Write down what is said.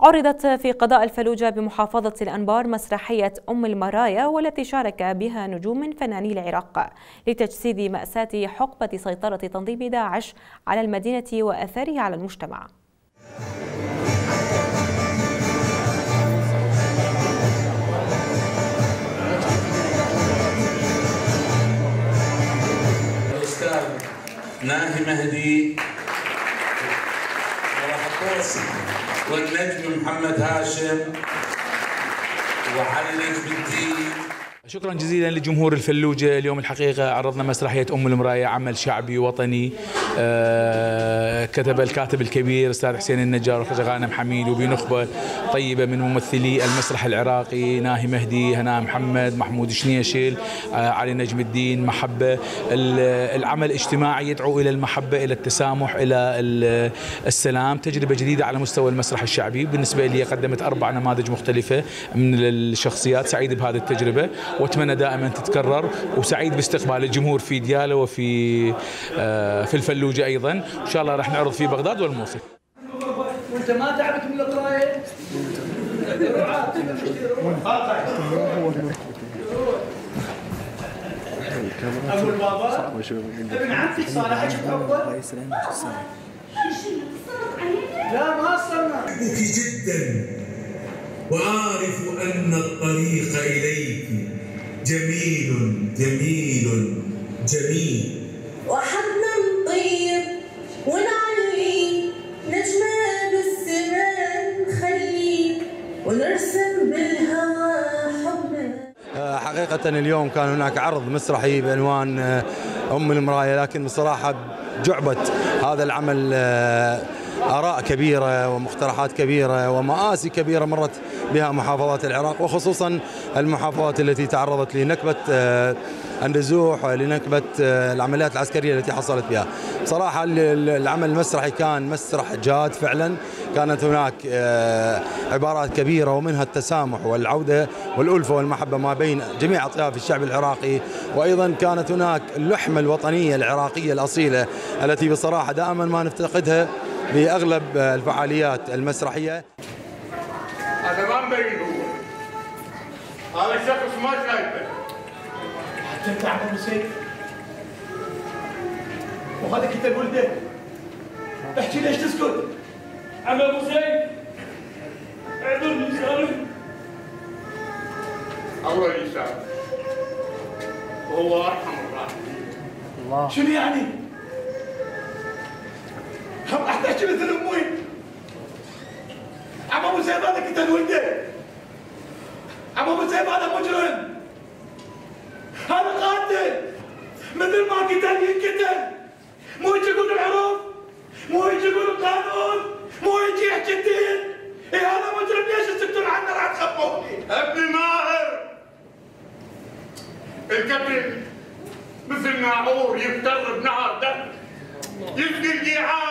عرضت في قضاء الفلوجة بمحافظة الأنبار مسرحية أم المرايا والتي شارك بها نجوم من فناني العراق لتجسيد مأساة حقبة سيطرة تنظيم داعش على المدينة وأثره على المجتمع. ناهي مهدي. والنجم محمد هاشم. وعلي نجم الدين. شكرا جزيلا لجمهور الفلوجة. اليوم الحقيقة عرضنا مسرحية أم المراية عمل شعبي وطني. كتب الكاتب الكبير أستاذ حسين النجار غانم حميد وبنخبة طيبة من ممثلي المسرح العراقي ناهي مهدي هناء محمد محمود شنيشل آه علي نجم الدين محبة. العمل الاجتماعي يدعو إلى المحبة إلى التسامح إلى السلام تجربة جديدة على مستوى المسرح الشعبي. بالنسبة لي قدمت أربع نماذج مختلفة من الشخصيات. سعيد بهذه التجربة. وأتمنى دائما تتكرر. وسعيد باستقبال الجمهور في ديالة وفي آه، في الفلوجه أيضا. إن شاء الله راح نعرض في بغداد والموصل وانت ما تعبت من القرايه ابو البابا ابن عمتك صالح لا ما صرنا. جدا. وأعرف أن الطريق إليك جميل جميل جميل. وحبنا ونرسم بالهوى حبنا آه، حقيقة اليوم كان هناك عرض مسرحي بعنوان آه، أم المراية لكن بصراحة جعبت هذا العمل آه، آراء كبيرة ومقترحات كبيرة ومآسي كبيرة مرت بها محافظات العراق وخصوصا المحافظات التي تعرضت لنكبة النزوح لنكبة آه، العمليات العسكرية التي حصلت بها. صراحة العمل المسرحي كان مسرح جاد فعلا. كانت هناك آه، عبارات كبيرة ومنها التسامح والعودة والألفة والمحبة ما بين جميع أطياف الشعب العراقي. وأيضا كانت هناك اللحمة الوطنية العراقية الأصيلة التي بصراحة دائما ما نفتقدها بأغلب الفعاليات المسرحية. هذا ما مبين هو هذا الشخص ما شايفه. انت عم سيف وهذا كتاب ولده احكي ليش تسكت؟ عم أبو سيف اعذرني سامي. الله يسامح وهو أرحم الراحمين. الله. شنو يعني؟ هم احتاج مثل أمي. عم أبو سيف هذا قتل ولده عم أبو سيف هذا مجرم. هذا قاتل. مثل ما قتل ينقتل. مو يجي يقول العرف. مو يجي يقول القانون. مو يجي يحكي الدين. إيه هذا مجرم؟ ليش تسكتون عنه راح تخبوني؟ ابني ماهر. القتل مثل ناعور يفتر بنهر دم. يفدي الجيعان.